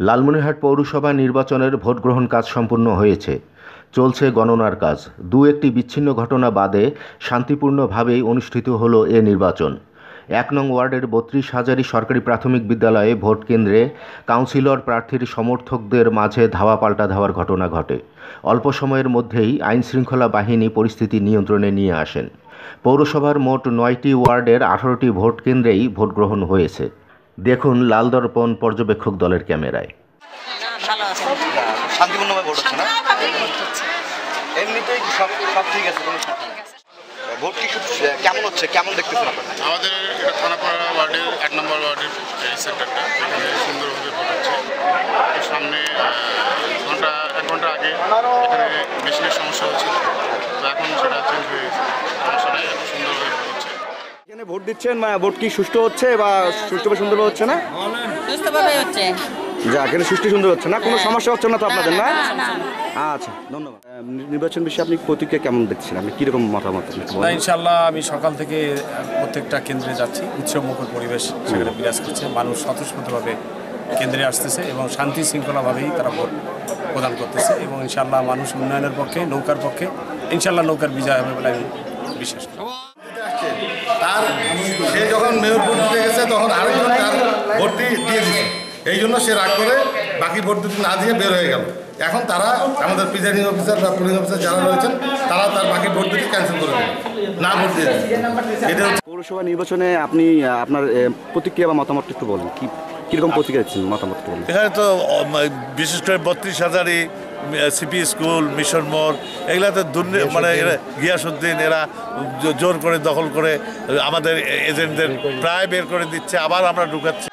লালমনিরহাট পৌরসভা নির্বাচনের ভোট গ্রহণ কাজ সম্পূর্ণ হয়েছে। চলছে গণনার কাজ। দু একটি বিচ্ছিন্ন ঘটনা বাদে শান্তিপূর্ণভাবেই অনুষ্ঠিত হলো এ নির্বাচন। এক নং ওয়ার্ডের বত্রিশ হাজারি সরকারি প্রাথমিক বিদ্যালয়ে ভোট কেন্দ্রে কাউন্সিলর প্রার্থীর সমর্থকদের মাঝে ধাওয়া পাল্টা ধাওয়ার ঘটনা ঘটে। অল্প সময়ের মধ্যেই আইনশৃঙ্খলা বাহিনী পরিস্থিতি নিয়ন্ত্রণে নিয়ে আসেন। পৌরসভার মোট নয়টি ওয়ার্ডের আঠারোটি ভোট কেন্দ্রেই ভোট গ্রহণ হয়েছে। দেখুন লাল দর্পণ পর্যবেক্ষক দলের ক্যামেরায়। শান্তিপূর্ণভাবে ভোট হচ্ছে না? হচ্ছে। এমনিতেই সব সব ঠিক আছে। ভোট কি কেমন হচ্ছে? কেমন দেখতেছেন আপনারা? আমাদের এটা থানাপাড়া ওয়ার্ডের এক নম্বর ওয়ার্ডের সেন্টারটা। এখানে সুন্দরভাবে ভোট হচ্ছে। সামনে ঘণ্টা এক ঘণ্টা আগে এখানে মেশিনের সমস্যা হচ্ছিল তো এখন সেটা চেঞ্জ হয়ে গেছে সমস্যা নেই এখন সুন্দরভাবে ভোট হচ্ছে এখানে ভোট দিচ্ছেন? মানে ভোট কি সুষ্ঠু হচ্ছে বা সুষ্ঠুভাবে সুন্দরভাবে হচ্ছে না? সুস্থভাবে হচ্ছে। যা এখানে সুষ্ঠু সুন্দর হচ্ছে না? কোনো সমস্যা হচ্ছে না তো আপনাদের না আচ্ছা ধন্যবাদ। নির্বাচন বিষয়ে আপনি প্রতিক্রিয়া কেমন আপনি কীরকম মতামত ইনশাল্লাহ আমি সকাল থেকে প্রত্যেকটা কেন্দ্রে যাচ্ছি। উৎসবমুখর পরিবেশ সেখানে বিরাজ করছে। মানুষ স্বতঃস্ফূর্তভাবে কেন্দ্রে আসতেছে এবং শান্তি শৃঙ্খলাভাবেই তারা ভোট প্রদান করতেছে এবং ইনশাল্লাহ মানুষ উন্নয়নের পক্ষে নৌকার পক্ষে ইনশাল্লাহ নৌকার বিজয় হবে বলে আমি বিশ্বাস করি। সে যখন মেয়র ভোট দিতে গেছে তখন আরেকজন তার ভোটটি দিয়ে দিছে। এই জন্য সে রাগ করে বাকি ভোট দুটি না দিয়ে বের হয়ে গেল। এখন তারা আমাদের প্রিজাইডিং অফিসার বা পুলিং অফিসার যারা রয়েছেন তারা তার বাকি ভোট দুটি ক্যান্সেল করে দিল না ভোট দিয়ে এটা হচ্ছে পৌরসভা নির্বাচনে আপনি আপনার প্রতিক্রিয়া বা মতামত একটু বলেন। কি কীরকম প্রতিক্রিয়া দিচ্ছেন মতামত এখানে তো বিশেষ করে বত্রিশ হাজারই সিপি স্কুল মিশন মোড় এগুলাতে দুর্নীতি মানে এরা গিয়াসুদ্দিন এরা জোর করে দখল করে আমাদের এজেন্টদের প্রায় বের করে দিচ্ছে আবার আমরা ঢুকাচ্ছি।